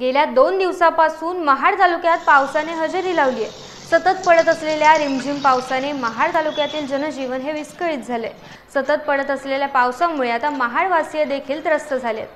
गेल्या दोन दिवसापासून महाड तालुक्यात पावसाने हजेरी लावली आहे सतत पडत असलेल्या रिमझिम पावसाने महाड तालुक्यातील जनजीवन हे विस्कळीत झाले सतत पडत असलेल्या पावसामुळे आता महाडवासीय देखील त्रस्त झालेत.